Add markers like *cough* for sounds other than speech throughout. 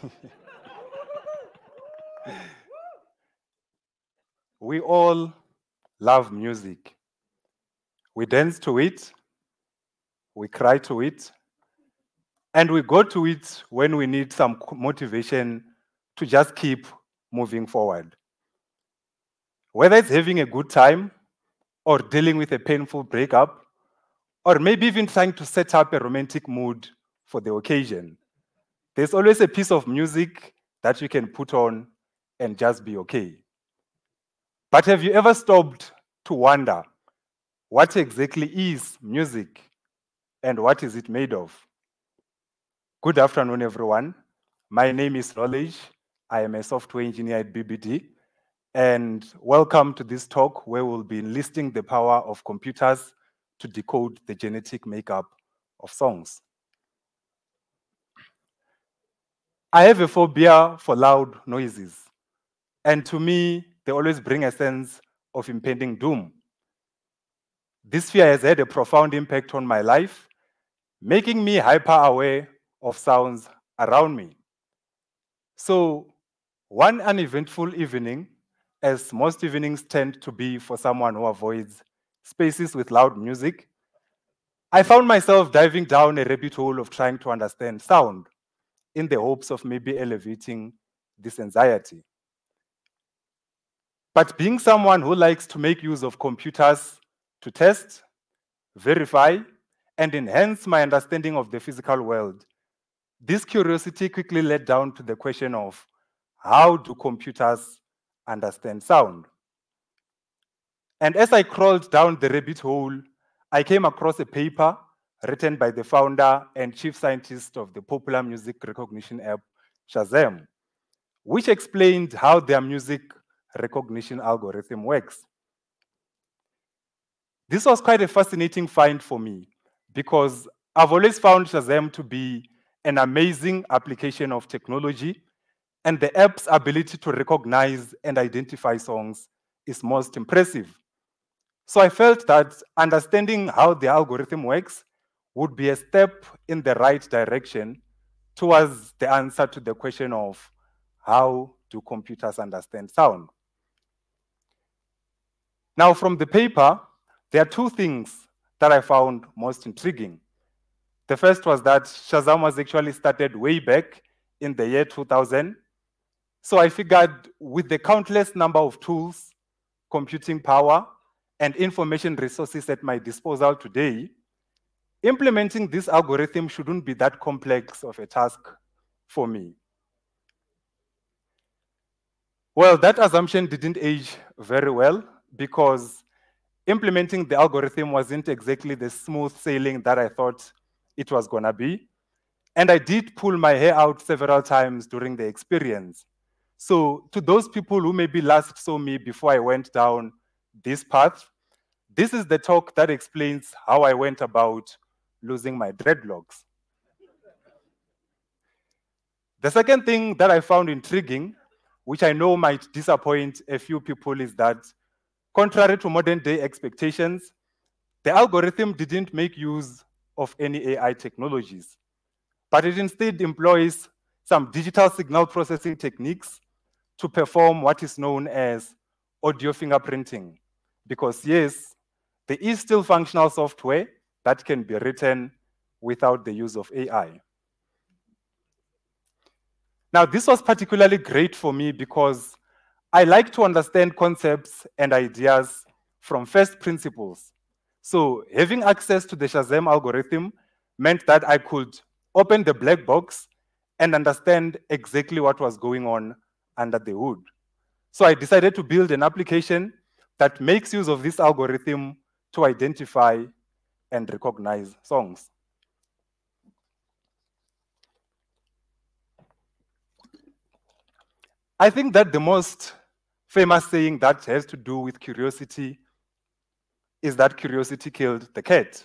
*laughs* we all love music. We dance to it, we cry to it, and we go to it when we need some motivation to just keep moving forward. Whether it's having a good time or dealing with a painful breakup, or maybe even trying to set up a romantic mood for the occasion, there's always a piece of music that you can put on and just be okay. But have you ever stopped to wonder what exactly is music and what is it made of? Good afternoon, everyone. My name is Knowledge. I am a software engineer at BBD. And welcome to this talk where we'll be enlisting the power of computers to decode the genetic makeup of songs. I have a phobia for loud noises. And to me, they always bring a sense of impending doom. This fear has had a profound impact on my life, making me hyper aware of sounds around me. So, one uneventful evening, as most evenings tend to be for someone who avoids spaces with loud music, I found myself diving down a rabbit hole of trying to understand sound in the hopes of maybe elevating this anxiety. But being someone who likes to make use of computers to test, verify, and enhance my understanding of the physical world, this curiosity quickly led down to the question of how do computers understand sound? And as I crawled down the rabbit hole, I came across a paper written by the founder and chief scientist of the popular music recognition app, Shazam, which explained how their music recognition algorithm works. This was quite a fascinating find for me because I've always found Shazam to be an amazing application of technology, and the app's ability to recognize and identify songs is most impressive. So I felt that understanding how the algorithm works would be a step in the right direction towards the answer to the question of how do computers understand sound? Now, from the paper, there are two things that I found most intriguing. The first was that Shazam was actually started way back in the year 2000. So I figured with the countless number of tools, computing power, and information resources at my disposal today, implementing this algorithm shouldn't be that complex of a task for me. Well, that assumption didn't age very well because implementing the algorithm wasn't exactly the smooth sailing that I thought it was going to be. And I did pull my hair out several times during the experience. So, to those people who maybe last saw me before I went down this path, this is the talk that explains how I went about losing my dreadlocks. The second thing that I found intriguing, which I know might disappoint a few people, is that Contrary to modern day expectations, the algorithm didn't make use of any AI technologies, but it instead employs some digital signal processing techniques to perform what is known as audio fingerprinting. Because yes, there is still functional software that can be written without the use of AI. Now, this was particularly great for me because I like to understand concepts and ideas from first principles. So having access to the Shazam algorithm meant that I could open the black box and understand exactly what was going on under the hood. So I decided to build an application that makes use of this algorithm to identify and recognize songs. I think that the most famous saying that has to do with curiosity is that curiosity killed the cat.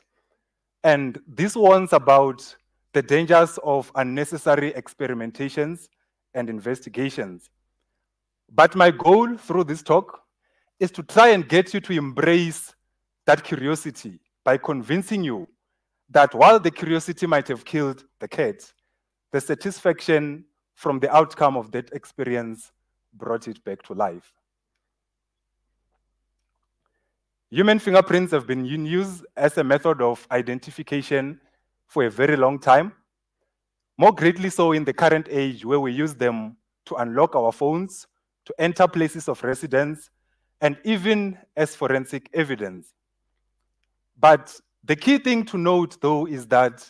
And this warns about the dangers of unnecessary experimentations and investigations. But my goal through this talk is to try and get you to embrace that curiosity by convincing you that while the curiosity might have killed the cat, the satisfaction from the outcome of that experience brought it back to life. Human fingerprints have been used as a method of identification for a very long time, more greatly so in the current age where we use them to unlock our phones, to enter places of residence, and even as forensic evidence. But the key thing to note, though, is that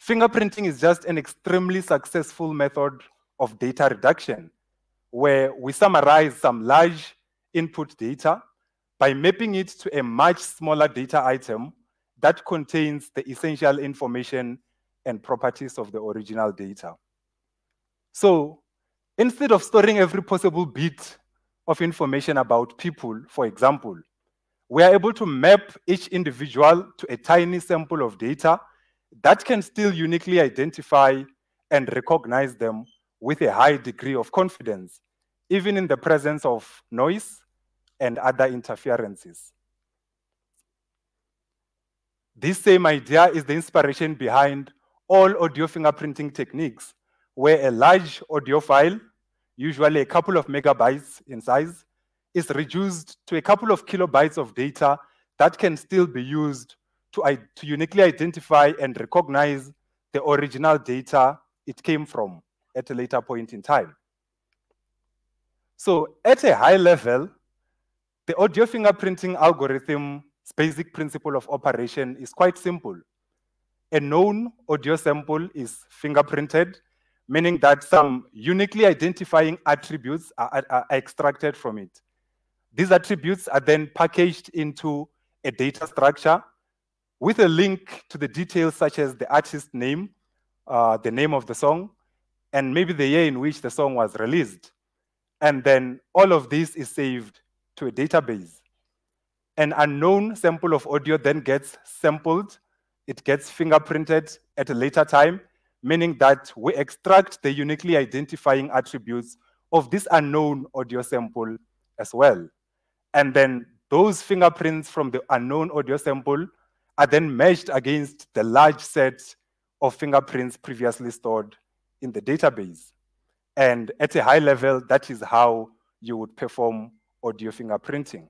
fingerprinting is just an extremely successful method of data reduction, where we summarize some large input data by mapping it to a much smaller data item that contains the essential information and properties of the original data. So instead of storing every possible bit of information about people, for example, we are able to map each individual to a tiny sample of data that can still uniquely identify and recognize them with a high degree of confidence, even in the presence of noise and other interferences. This same idea is the inspiration behind all audio fingerprinting techniques, where a large audio file, usually a couple of megabytes in size, is reduced to a couple of kilobytes of data that can still be used to, to uniquely identify and recognize the original data it came from at a later point in time. So at a high level, the audio fingerprinting algorithm's basic principle of operation is quite simple. A known audio sample is fingerprinted, meaning that some uniquely identifying attributes are, are, extracted from it. These attributes are then packaged into a data structure with a link to the details such as the artist name, uh, the name of the song, and maybe the year in which the song was released. And then all of this is saved to a database. An unknown sample of audio then gets sampled, it gets fingerprinted at a later time, meaning that we extract the uniquely identifying attributes of this unknown audio sample as well. And then those fingerprints from the unknown audio sample are then matched against the large set of fingerprints previously stored in the database. And at a high level, that is how you would perform audio fingerprinting.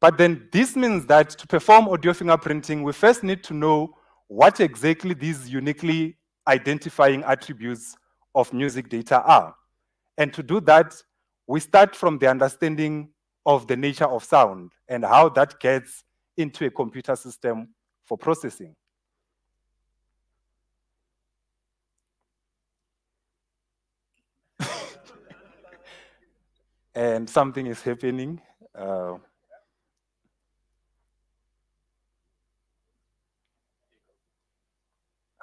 But then this means that to perform audio fingerprinting, we first need to know what exactly these uniquely identifying attributes of music data are. And to do that, we start from the understanding of the nature of sound and how that gets into a computer system for processing. *laughs* and something is happening. Uh,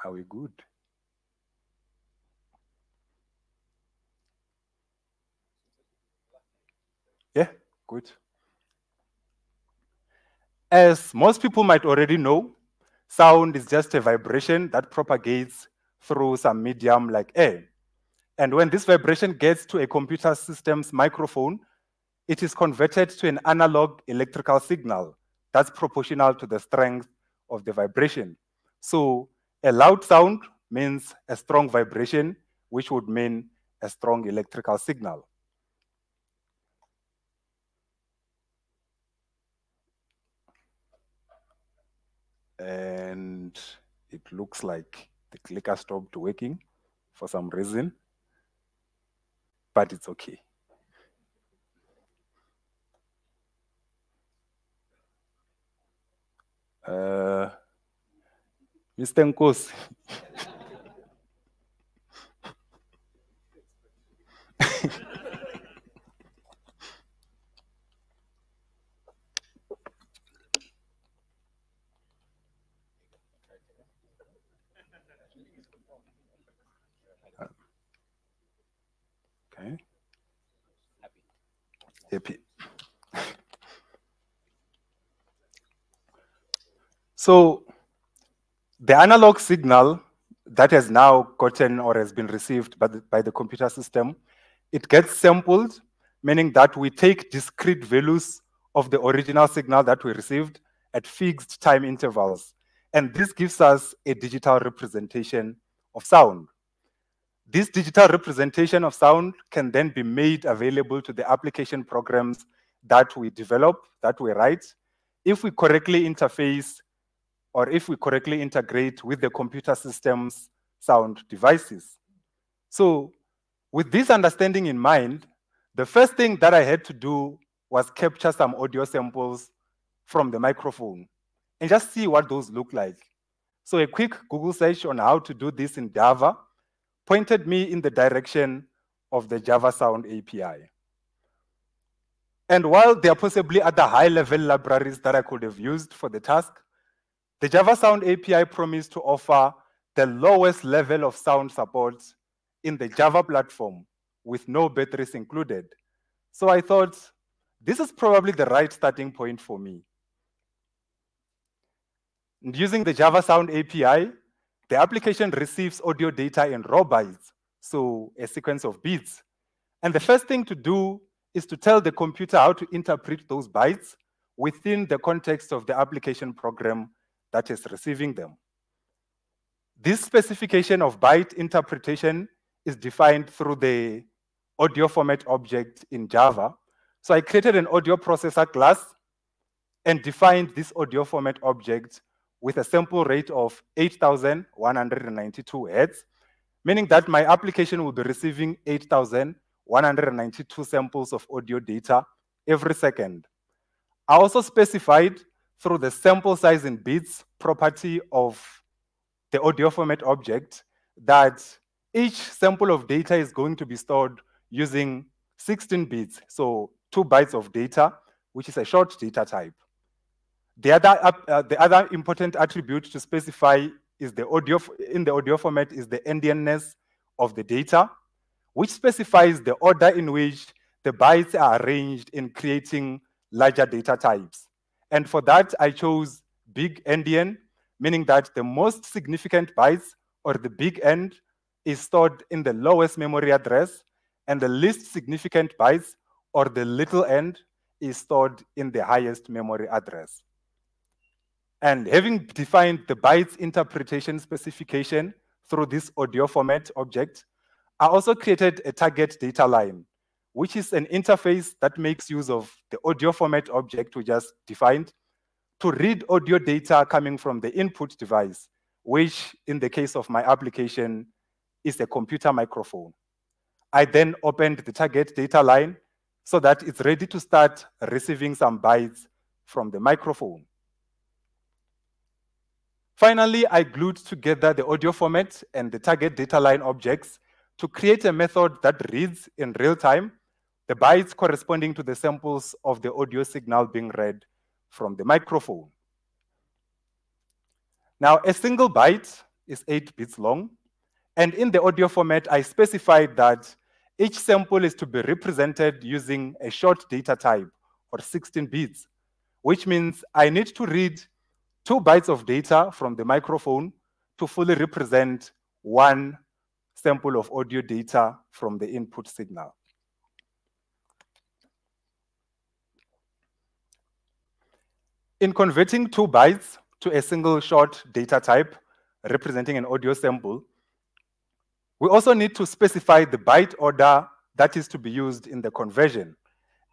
are we good? Yeah, good. As most people might already know, sound is just a vibration that propagates through some medium like air. And when this vibration gets to a computer system's microphone, it is converted to an analog electrical signal that's proportional to the strength of the vibration. So a loud sound means a strong vibration, which would mean a strong electrical signal. And it looks like the clicker stopped working for some reason but it's okay. Uh, Mr. *laughs* Nkos. happy. so the analog signal that has now gotten or has been received by the, by the computer system, it gets sampled, meaning that we take discrete values of the original signal that we received at fixed time intervals. and this gives us a digital representation of sound. This digital representation of sound can then be made available to the application programs that we develop, that we write, if we correctly interface or if we correctly integrate with the computer system's sound devices. So with this understanding in mind, the first thing that I had to do was capture some audio samples from the microphone and just see what those look like. So a quick Google search on how to do this in Java pointed me in the direction of the Java Sound API. And while there are possibly other high-level libraries that I could have used for the task, the Java Sound API promised to offer the lowest level of sound support in the Java platform with no batteries included. So I thought, this is probably the right starting point for me. And using the Java Sound API, the application receives audio data in raw bytes, so a sequence of bits. And the first thing to do is to tell the computer how to interpret those bytes within the context of the application program that is receiving them. This specification of byte interpretation is defined through the audio format object in Java. So I created an audio processor class and defined this audio format object with a sample rate of 8,192 hertz, meaning that my application will be receiving 8,192 samples of audio data every second. I also specified through the sample size in bits property of the audio format object that each sample of data is going to be stored using 16 bits, so two bytes of data, which is a short data type. The other, uh, the other important attribute to specify is the audio in the audio format is the endianness of the data, which specifies the order in which the bytes are arranged in creating larger data types. And for that, I chose big endian, meaning that the most significant bytes or the big end is stored in the lowest memory address, and the least significant bytes or the little end is stored in the highest memory address. And having defined the bytes interpretation specification through this audio format object, I also created a target data line, which is an interface that makes use of the audio format object we just defined to read audio data coming from the input device, which in the case of my application is a computer microphone. I then opened the target data line so that it's ready to start receiving some bytes from the microphone. Finally, I glued together the audio format and the target data line objects to create a method that reads in real time the bytes corresponding to the samples of the audio signal being read from the microphone. Now, a single byte is eight bits long. And in the audio format, I specified that each sample is to be represented using a short data type or 16 bits, which means I need to read two bytes of data from the microphone to fully represent one sample of audio data from the input signal. In converting two bytes to a single short data type representing an audio sample, we also need to specify the byte order that is to be used in the conversion.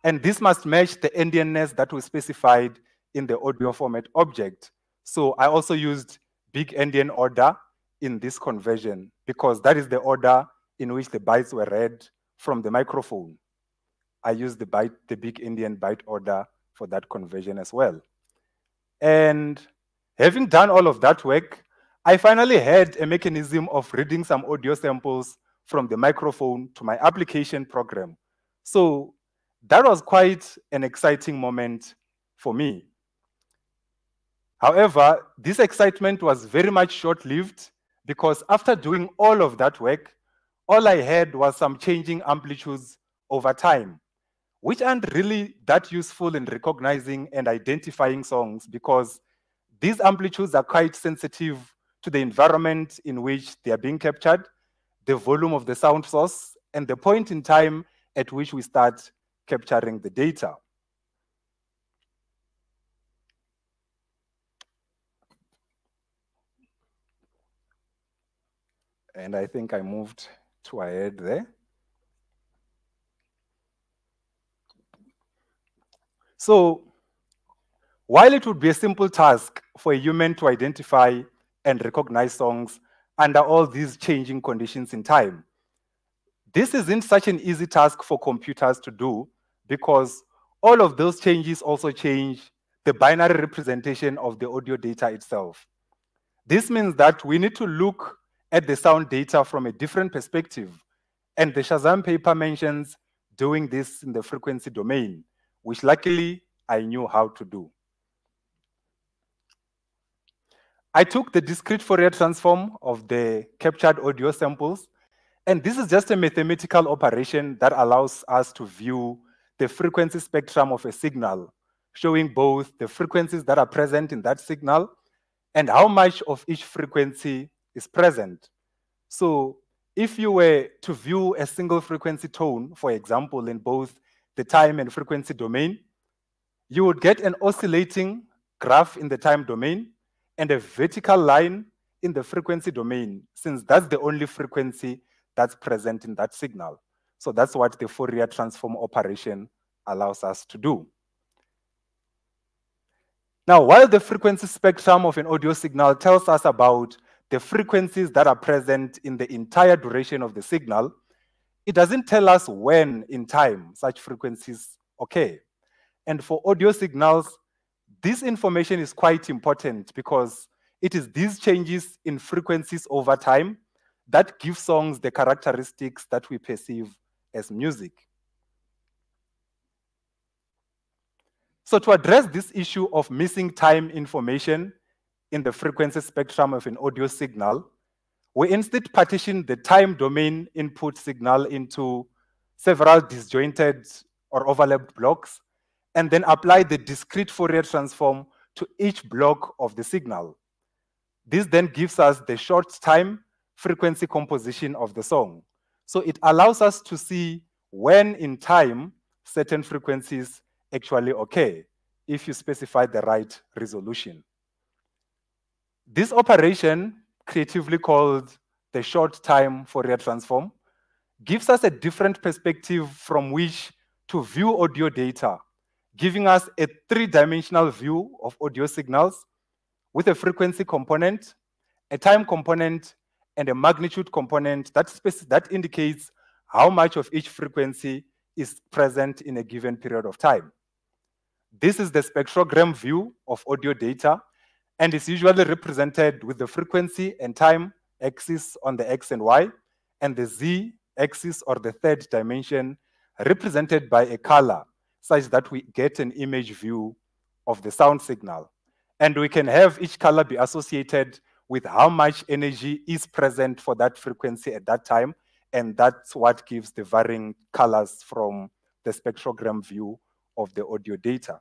And this must match the endianness that we specified in the audio format object so I also used big endian order in this conversion because that is the order in which the bytes were read from the microphone. I used the byte, the big endian byte order for that conversion as well. And having done all of that work, I finally had a mechanism of reading some audio samples from the microphone to my application program. So that was quite an exciting moment for me. However, this excitement was very much short-lived because after doing all of that work, all I had was some changing amplitudes over time, which aren't really that useful in recognizing and identifying songs because these amplitudes are quite sensitive to the environment in which they are being captured, the volume of the sound source, and the point in time at which we start capturing the data. And I think I moved too ahead there. So while it would be a simple task for a human to identify and recognize songs under all these changing conditions in time, this isn't such an easy task for computers to do because all of those changes also change the binary representation of the audio data itself. This means that we need to look at the sound data from a different perspective. And the Shazam paper mentions doing this in the frequency domain, which luckily I knew how to do. I took the discrete Fourier transform of the captured audio samples, and this is just a mathematical operation that allows us to view the frequency spectrum of a signal, showing both the frequencies that are present in that signal and how much of each frequency is present. So if you were to view a single frequency tone, for example, in both the time and frequency domain, you would get an oscillating graph in the time domain and a vertical line in the frequency domain, since that's the only frequency that's present in that signal. So that's what the Fourier transform operation allows us to do. Now, while the frequency spectrum of an audio signal tells us about the frequencies that are present in the entire duration of the signal, it doesn't tell us when in time such frequencies occur. And for audio signals, this information is quite important because it is these changes in frequencies over time that give songs the characteristics that we perceive as music. So to address this issue of missing time information in the frequency spectrum of an audio signal, we instead partition the time domain input signal into several disjointed or overlapped blocks and then apply the discrete Fourier transform to each block of the signal. This then gives us the short time frequency composition of the song. So it allows us to see when in time certain frequencies actually occur if you specify the right resolution. This operation, creatively called the short time Fourier transform, gives us a different perspective from which to view audio data giving us a three-dimensional view of audio signals with a frequency component, a time component, and a magnitude component that, that indicates how much of each frequency is present in a given period of time. This is the spectrogram view of audio data, and is usually represented with the frequency and time axis on the x and y, and the z axis or the third dimension represented by a color such that we get an image view of the sound signal. And we can have each color be associated with how much energy is present for that frequency at that time. And that's what gives the varying colors from the spectrogram view of the audio data.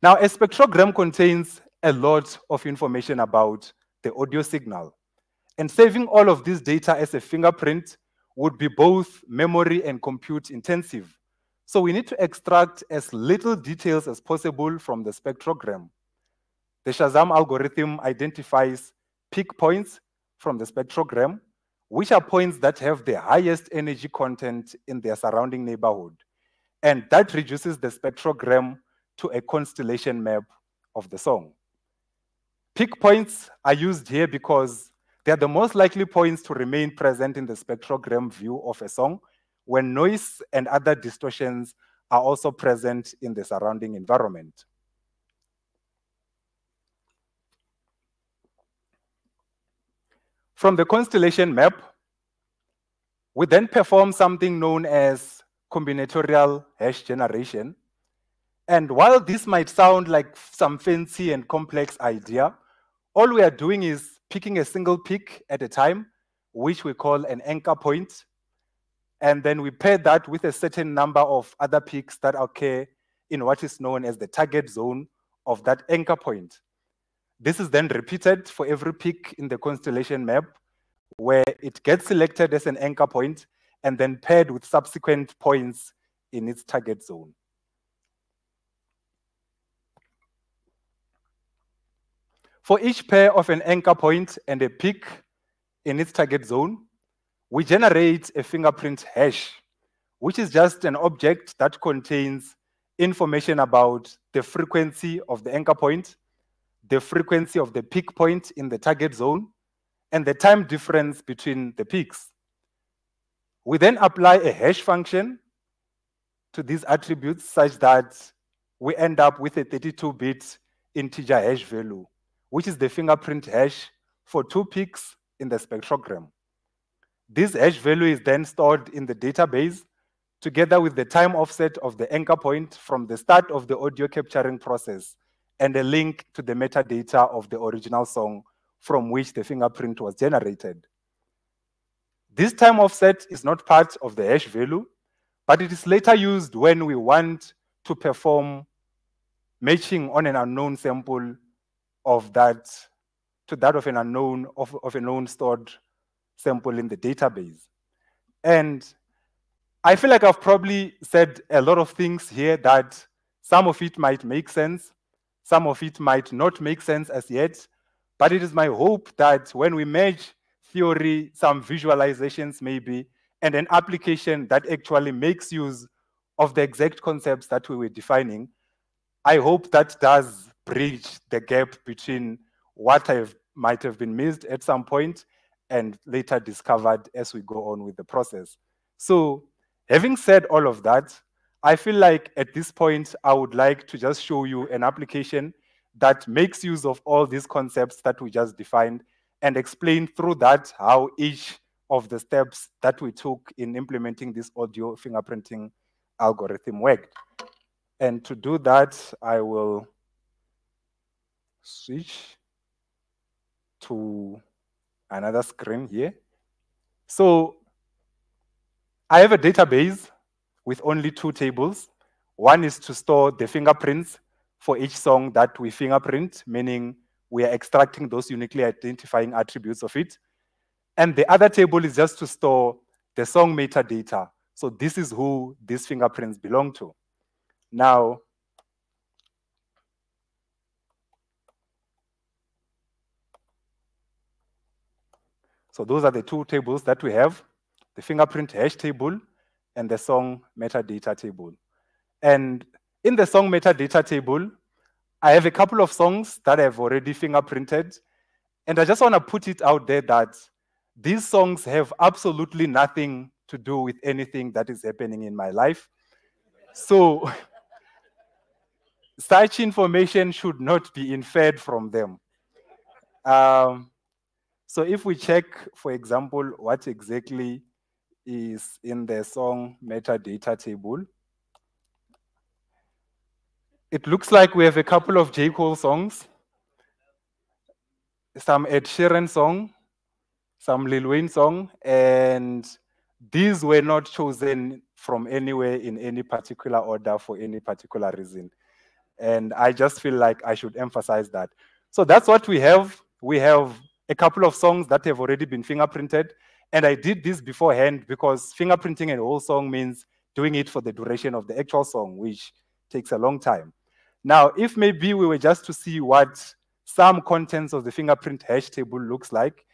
Now, a spectrogram contains a lot of information about the audio signal. And saving all of this data as a fingerprint would be both memory and compute intensive. So we need to extract as little details as possible from the spectrogram. The Shazam algorithm identifies peak points from the spectrogram, which are points that have the highest energy content in their surrounding neighborhood. And that reduces the spectrogram to a constellation map of the song. Peak points are used here because they are the most likely points to remain present in the spectrogram view of a song when noise and other distortions are also present in the surrounding environment. From the constellation map, we then perform something known as combinatorial hash generation. And while this might sound like some fancy and complex idea, all we are doing is picking a single peak at a time, which we call an anchor point. And then we pair that with a certain number of other peaks that occur in what is known as the target zone of that anchor point. This is then repeated for every peak in the constellation map, where it gets selected as an anchor point and then paired with subsequent points in its target zone. For each pair of an anchor point and a peak in its target zone, we generate a fingerprint hash, which is just an object that contains information about the frequency of the anchor point, the frequency of the peak point in the target zone, and the time difference between the peaks. We then apply a hash function to these attributes such that we end up with a 32-bit integer hash value which is the fingerprint hash for two peaks in the spectrogram. This hash value is then stored in the database together with the time offset of the anchor point from the start of the audio capturing process and a link to the metadata of the original song from which the fingerprint was generated. This time offset is not part of the hash value, but it is later used when we want to perform matching on an unknown sample of that to that of an unknown of, of a known stored sample in the database. And I feel like I've probably said a lot of things here that some of it might make sense, some of it might not make sense as yet, but it is my hope that when we merge theory, some visualizations maybe, and an application that actually makes use of the exact concepts that we were defining, I hope that does bridge the gap between what I might have been missed at some point and later discovered as we go on with the process. So having said all of that, I feel like at this point, I would like to just show you an application that makes use of all these concepts that we just defined and explain through that how each of the steps that we took in implementing this audio fingerprinting algorithm worked. And to do that, I will switch to another screen here. So I have a database with only two tables. One is to store the fingerprints for each song that we fingerprint, meaning we are extracting those uniquely identifying attributes of it. And the other table is just to store the song metadata. So this is who these fingerprints belong to. Now, So those are the two tables that we have, the fingerprint hash table and the song metadata table. And in the song metadata table, I have a couple of songs that I've already fingerprinted. And I just want to put it out there that these songs have absolutely nothing to do with anything that is happening in my life. So *laughs* such information should not be inferred from them. Um, so if we check, for example, what exactly is in the song metadata table, it looks like we have a couple of J. Cole songs, some Ed Sheeran song, some Lil Wayne song, and these were not chosen from anywhere in any particular order for any particular reason. And I just feel like I should emphasize that. So that's what we have. We have a couple of songs that have already been fingerprinted. And I did this beforehand because fingerprinting a whole song means doing it for the duration of the actual song, which takes a long time. Now, if maybe we were just to see what some contents of the fingerprint hash table looks like,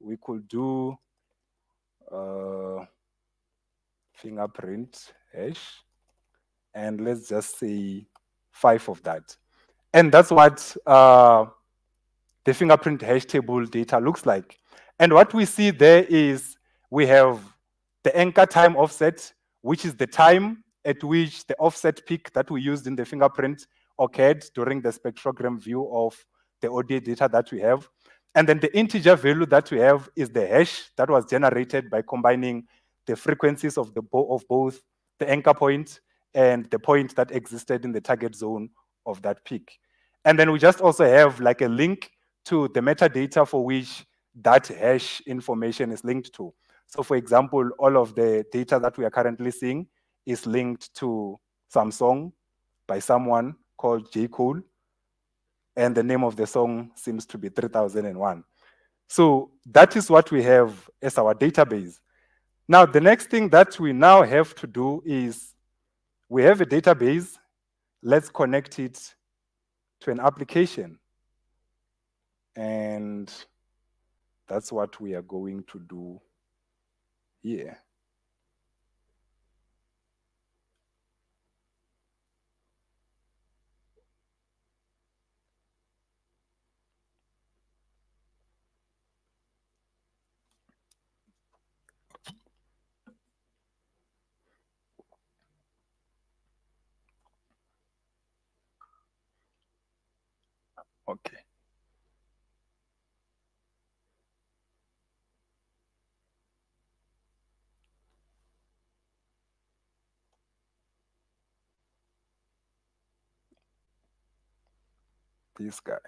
we could do uh, fingerprint hash, and let's just say five of that. And that's what uh, the fingerprint hash table data looks like. And what we see there is we have the anchor time offset, which is the time at which the offset peak that we used in the fingerprint occurred during the spectrogram view of the audio data that we have. And then the integer value that we have is the hash that was generated by combining the frequencies of, the bo of both the anchor point and the point that existed in the target zone of that peak. And then we just also have like a link to the metadata for which that hash information is linked to. So for example, all of the data that we are currently seeing is linked to some song by someone called J. Cole. And the name of the song seems to be 3001. So that is what we have as our database. Now, the next thing that we now have to do is we have a database. Let's connect it to an application. And that's what we are going to do here. Okay. This guy.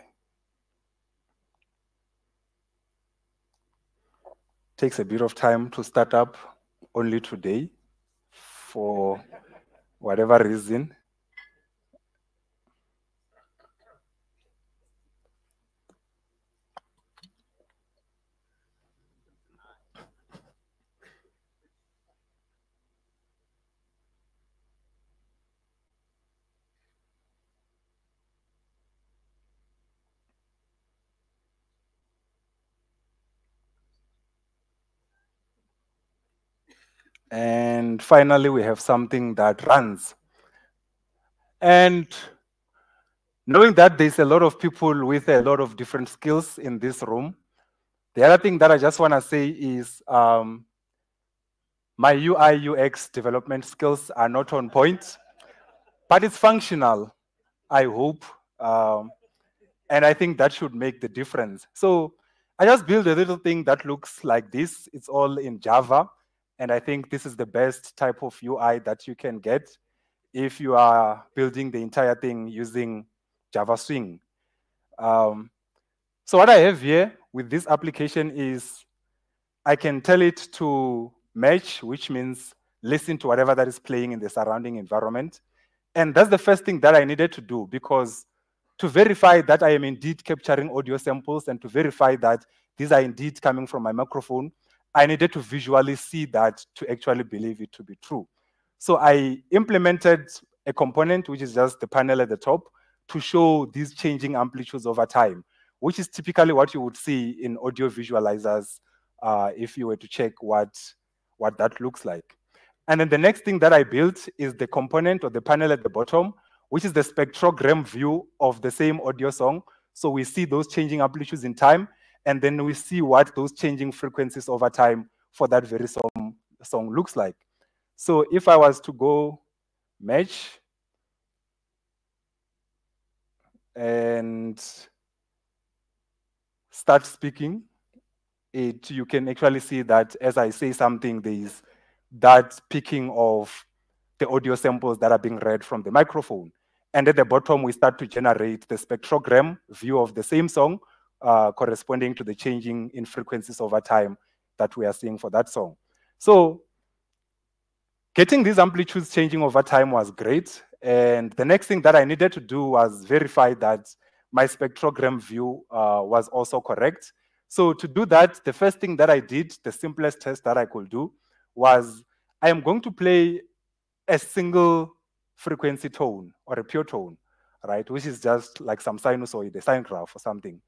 Takes a bit of time to start up only today for whatever reason. And finally, we have something that runs. And knowing that there's a lot of people with a lot of different skills in this room, the other thing that I just want to say is um, my UI UX development skills are not on point, but it's functional, I hope. Um, and I think that should make the difference. So I just built a little thing that looks like this. It's all in Java. And I think this is the best type of UI that you can get if you are building the entire thing using Java Swing. Um, so what I have here with this application is I can tell it to match, which means listen to whatever that is playing in the surrounding environment. And that's the first thing that I needed to do because to verify that I am indeed capturing audio samples and to verify that these are indeed coming from my microphone, I needed to visually see that to actually believe it to be true. So I implemented a component, which is just the panel at the top, to show these changing amplitudes over time, which is typically what you would see in audio visualizers uh, if you were to check what, what that looks like. And then the next thing that I built is the component or the panel at the bottom, which is the spectrogram view of the same audio song. So we see those changing amplitudes in time, and then we see what those changing frequencies over time for that very song, song looks like. So if I was to go match and start speaking, it you can actually see that as I say something, there is that picking of the audio samples that are being read from the microphone. And at the bottom, we start to generate the spectrogram view of the same song uh, corresponding to the changing in frequencies over time that we are seeing for that song. So getting these amplitudes changing over time was great. And the next thing that I needed to do was verify that my spectrogram view uh, was also correct. So to do that, the first thing that I did, the simplest test that I could do, was I am going to play a single frequency tone or a pure tone, right? Which is just like some sinusoid, a sine graph or something.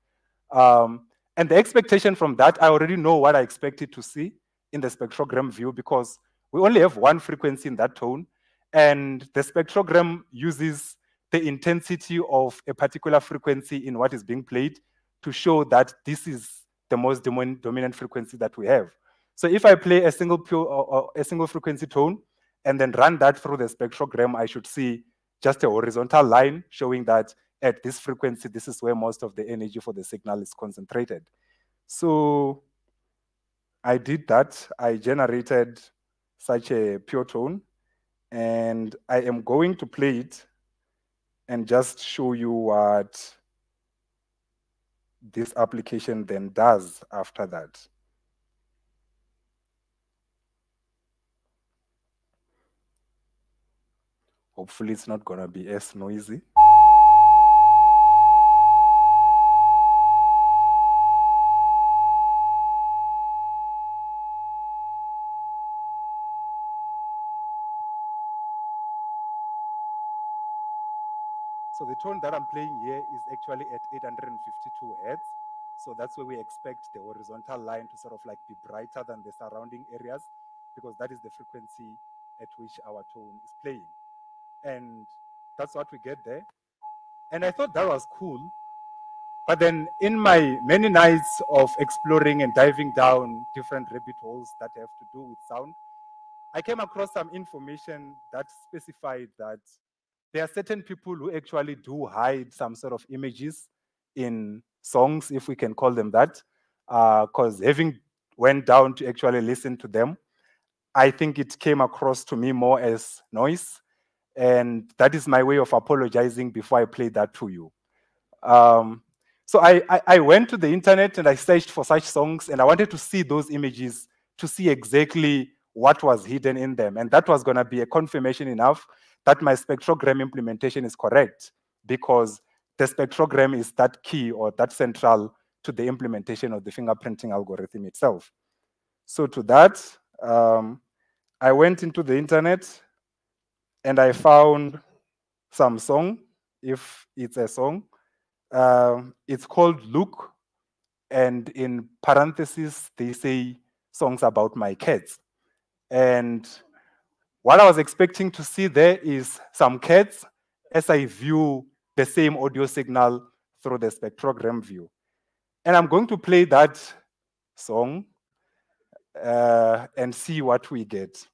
Um, and the expectation from that, I already know what I expected to see in the spectrogram view because we only have one frequency in that tone. And the spectrogram uses the intensity of a particular frequency in what is being played to show that this is the most dominant frequency that we have. So if I play a single pure or, or a single frequency tone and then run that through the spectrogram, I should see just a horizontal line showing that at this frequency, this is where most of the energy for the signal is concentrated. So I did that. I generated such a pure tone, and I am going to play it and just show you what this application then does after that. Hopefully it's not gonna be as noisy. So the tone that I'm playing here is actually at 852 hertz. So that's where we expect the horizontal line to sort of like be brighter than the surrounding areas because that is the frequency at which our tone is playing. And that's what we get there. And I thought that was cool. But then in my many nights of exploring and diving down different rabbit holes that have to do with sound, I came across some information that specified that there are certain people who actually do hide some sort of images in songs, if we can call them that, because uh, having went down to actually listen to them, I think it came across to me more as noise. And that is my way of apologizing before I play that to you. Um, so I, I, I, went to the internet and I searched for such songs and I wanted to see those images to see exactly what was hidden in them. And that was going to be a confirmation enough that my spectrogram implementation is correct because the spectrogram is that key or that central to the implementation of the fingerprinting algorithm itself. So to that, um, I went into the internet and I found some song, if it's a song. Uh, it's called Look, and in parentheses, they say songs about my cats. And what I was expecting to see there is some cats as I view the same audio signal through the spectrogram view. And I'm going to play that song uh, and see what we get.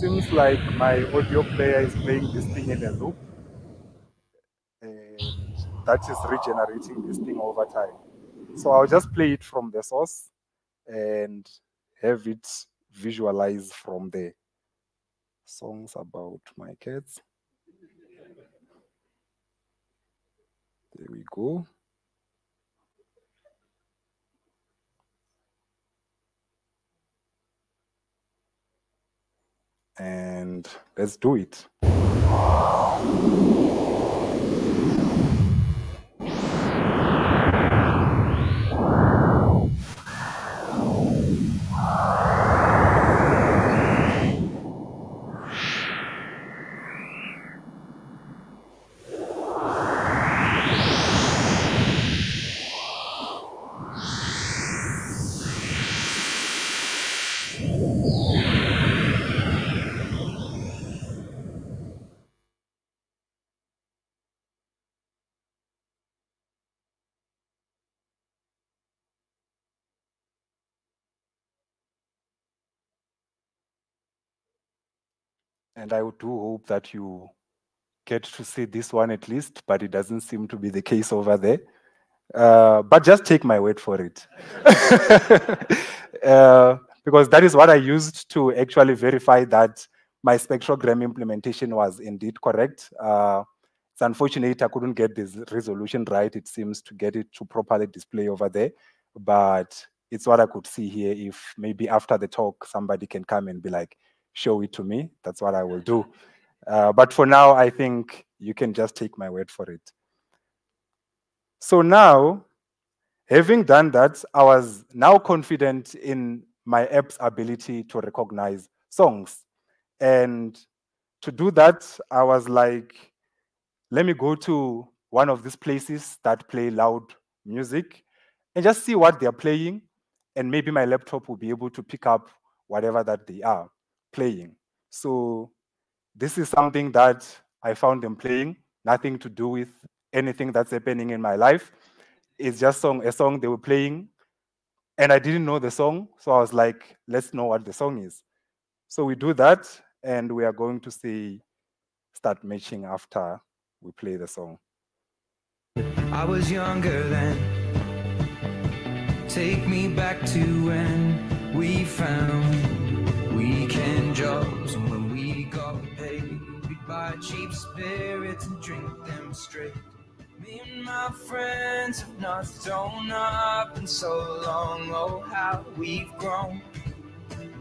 Seems like my audio player is playing this thing in a loop and that is regenerating this thing over time. So I'll just play it from the source and have it visualize from the songs about my cats. There we go. And let's do it. And I do hope that you get to see this one at least, but it doesn't seem to be the case over there. Uh, but just take my word for it. *laughs* uh, because that is what I used to actually verify that my spectrogram implementation was indeed correct. Uh, it's unfortunate I couldn't get this resolution right. It seems to get it to properly display over there, but it's what I could see here. If maybe after the talk, somebody can come and be like, show it to me, that's what I will do. Uh, but for now, I think you can just take my word for it. So now, having done that, I was now confident in my app's ability to recognize songs. And to do that, I was like, let me go to one of these places that play loud music and just see what they're playing. And maybe my laptop will be able to pick up whatever that they are playing. So this is something that I found them playing, nothing to do with anything that's happening in my life. It's just song a song they were playing, and I didn't know the song, so I was like, let's know what the song is. So we do that, and we are going to see start matching after we play the song. I was younger then. Take me back to when we found weekend jobs and when we got paid. We'd buy cheap spirits and drink them straight. Me and my friends have not thrown up in so long. Oh, how we've grown.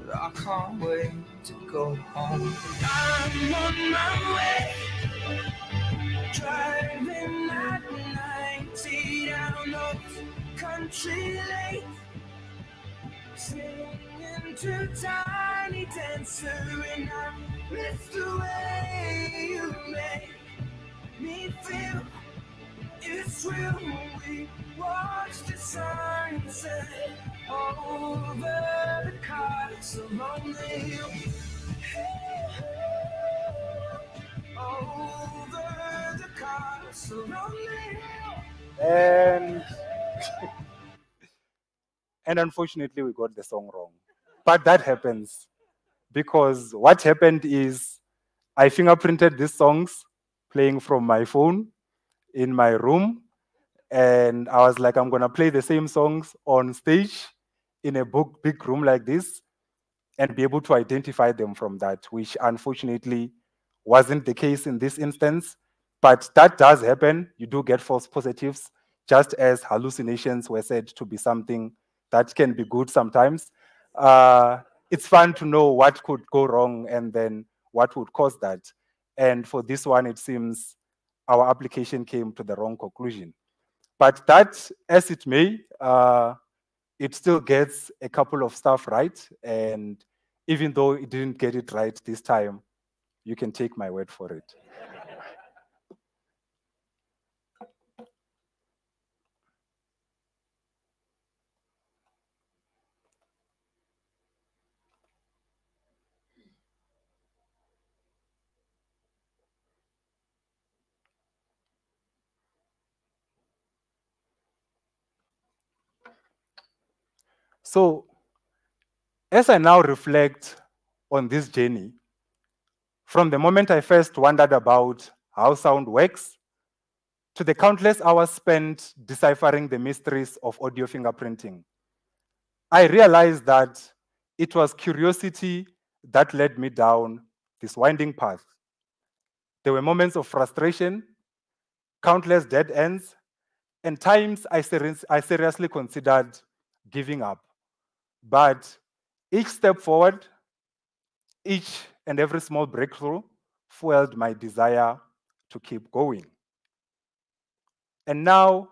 But I can't wait to go home. I'm on my way. Driving at 90 down North Country Lane. Singing to Tiny Dancer, and I miss the way you make me feel. It's real when we watch the sunset over the castle on the hill. Over the castle on the hill. And *laughs* and unfortunately we got the song wrong. But that happens. Because what happened is I fingerprinted these songs playing from my phone in my room and I was like I'm going to play the same songs on stage in a big room like this and be able to identify them from that which unfortunately wasn't the case in this instance. But that does happen. You do get false positives just as hallucinations were said to be something that can be good sometimes. Uh, it's fun to know what could go wrong and then what would cause that. And for this one, it seems our application came to the wrong conclusion. But that, as it may, uh, it still gets a couple of stuff right. And even though it didn't get it right this time, you can take my word for it. So, as I now reflect on this journey, from the moment I first wondered about how sound works, to the countless hours spent deciphering the mysteries of audio fingerprinting, I realized that it was curiosity that led me down this winding path. There were moments of frustration, countless dead ends, and times I, ser I seriously considered giving up. But each step forward, each and every small breakthrough fueled my desire to keep going. And now,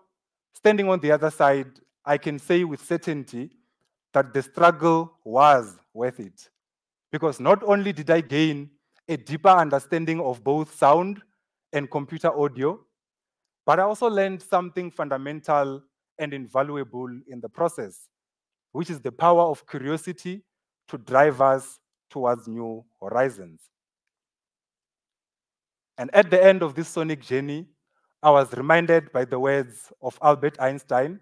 standing on the other side, I can say with certainty that the struggle was worth it. Because not only did I gain a deeper understanding of both sound and computer audio, but I also learned something fundamental and invaluable in the process which is the power of curiosity to drive us towards new horizons. And at the end of this sonic journey, I was reminded by the words of Albert Einstein,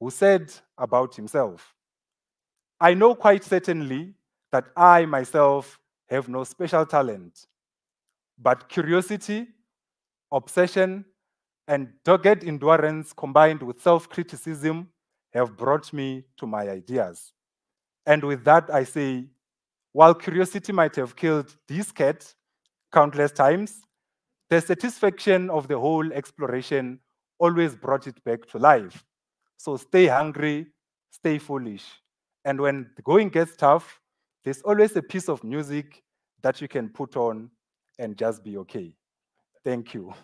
who said about himself, I know quite certainly that I myself have no special talent, but curiosity, obsession, and dogged endurance combined with self criticism have brought me to my ideas. And with that, I say, while curiosity might have killed this cat countless times, the satisfaction of the whole exploration always brought it back to life. So stay hungry, stay foolish. And when the going gets tough, there's always a piece of music that you can put on and just be okay. Thank you.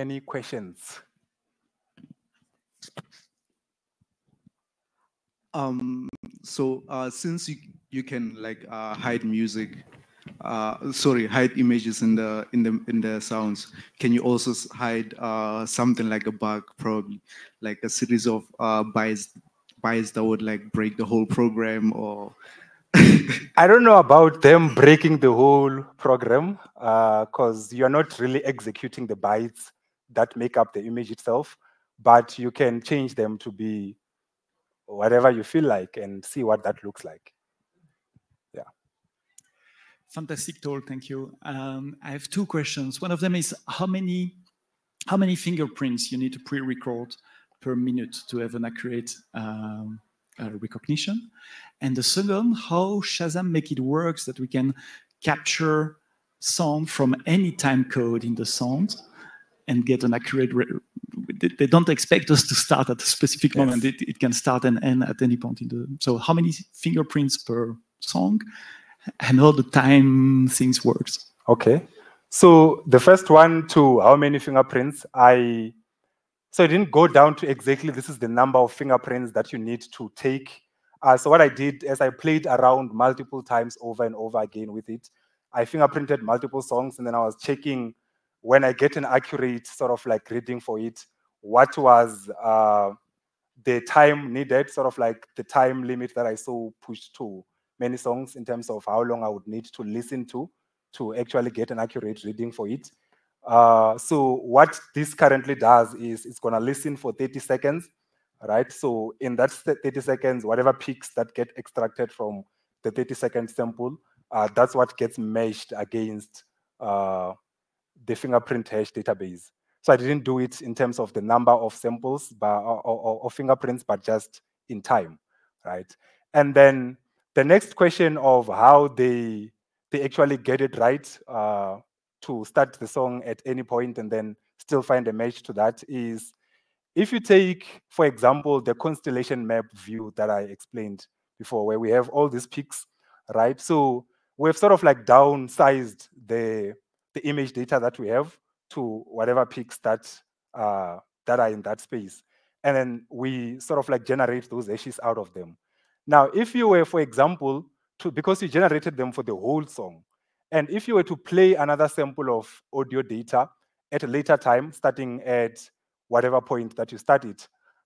Any questions? Um, so uh, since you, you can like uh, hide music, uh, sorry, hide images in the in the in the sounds. Can you also hide uh, something like a bug, probably like a series of uh, bytes bytes that would like break the whole program or *laughs* I don't know about them breaking the whole program because you're not really executing the bytes that make up the image itself, but you can change them to be whatever you feel like and see what that looks like. Yeah. Fantastic talk, thank you. Um, I have two questions. One of them is how many how many fingerprints you need to pre-record per minute to have an accurate um, uh, recognition, and the second, how Shazam make it works that we can capture sound from any time code in the sound and get an accurate. They- don't expect us to start at a specific Yes. moment. It, it can start and end at any point in the. So how many fingerprints per song? and all the time things works. Okay. So the first one to how many fingerprints, I so I didn't go down to exactly this is the number of fingerprints that you need to take. Uh, so what I did as I played around multiple times over and over again with it, I fingerprinted multiple songs and then I was checking when I get an accurate sort of like reading for it, what was uh, the time needed, sort of like the time limit that I saw pushed to many songs in terms of how long I would need to listen to to actually get an accurate reading for it. Uh, so what this currently does is it's gonna listen for 30 seconds, right? So in that 30 seconds, whatever peaks that get extracted from the 30 second sample, uh, that's what gets meshed against uh, the fingerprint hash database. So I didn't do it in terms of the number of samples but, or, or, or fingerprints, but just in time, right? And then the next question of how they they actually get it right uh, to start the song at any point and then still find a match to that is if you take, for example, the constellation map view that I explained before, where we have all these peaks, right? So we've sort of like downsized the the image data that we have to whatever peaks that uh, that are in that space, and then we sort of like generate those hashes out of them. Now, if you were, for example, to because you generated them for the whole song, and if you were to play another sample of audio data at a later time, starting at whatever point that you started,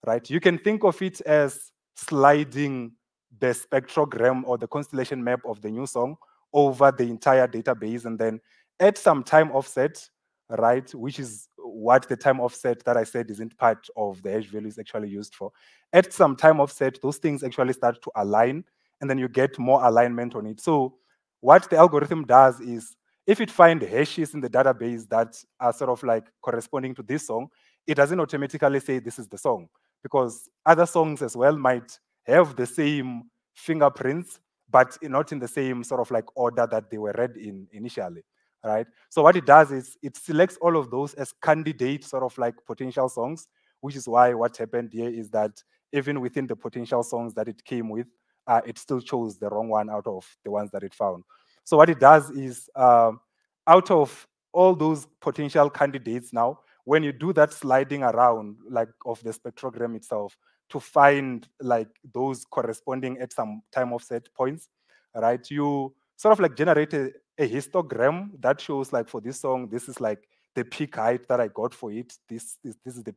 right? You can think of it as sliding the spectrogram or the constellation map of the new song over the entire database and then at some time offset, right, which is what the time offset that I said isn't part of the hash value is actually used for. At some time offset, those things actually start to align and then you get more alignment on it. So what the algorithm does is if it finds hashes in the database that are sort of like corresponding to this song, it doesn't automatically say this is the song because other songs as well might have the same fingerprints, but not in the same sort of like order that they were read in initially, right? So what it does is it selects all of those as candidate sort of like potential songs, which is why what happened here is that even within the potential songs that it came with, uh, it still chose the wrong one out of the ones that it found. So what it does is um, out of all those potential candidates now, when you do that sliding around like of the spectrogram itself to find like those corresponding at some time offset points, right? You sort of like generate a, histogram that shows like for this song, this is like the peak height that I got for it. This is this is the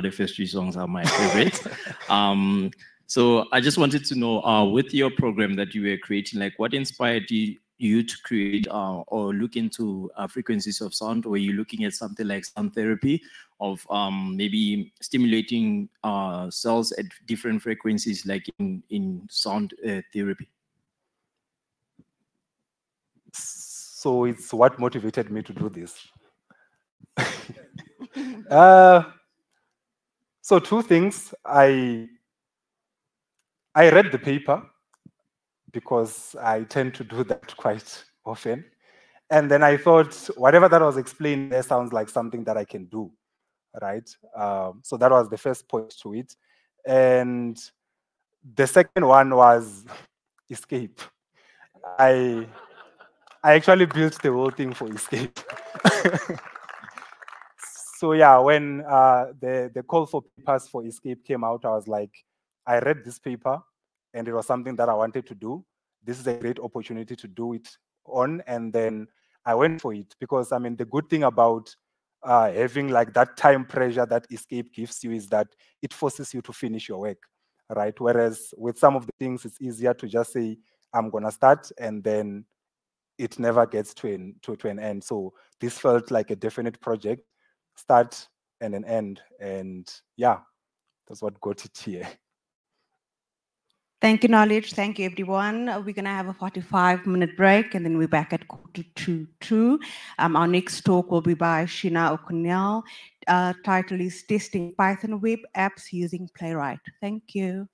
the first three songs are my favorite. *laughs* um, so I just wanted to know, uh, with your program that you were creating, like what inspired you, you to create uh, or look into uh, frequencies of sound? Were you looking at something like sound therapy of um, maybe stimulating uh, cells at different frequencies, like in, in sound uh, therapy? so it's what motivated me to do this. *laughs* uh, so two things. I I read the paper because I tend to do *laughs* that quite often. And then I thought, whatever that was explained there sounds like something that I can do, right? Um, so that was the first point to it. And the second one was *laughs* escape. I I actually built the whole thing for escape. *laughs* so yeah, when uh, the the call for papers for escape came out, I was like, I read this paper, and it was something that I wanted to do. This is a great opportunity to do it on, and then I went for it because I mean the good thing about uh, having like that time pressure that escape gives you is that it forces you to finish your work, right? Whereas with some of the things, it's easier to just say, I'm gonna start, and then it never gets to an to, to an end. So this felt like a definite project, start and an end, and yeah, that's what got it here. Thank you, Knowledge. Thank you, everyone. We're going to have a 45 minute break and then we're back at quarter to two. Um, our next talk will be by Sheena O'Connell. Uh, title is Testing Python Web Apps Using Playwright. Thank you.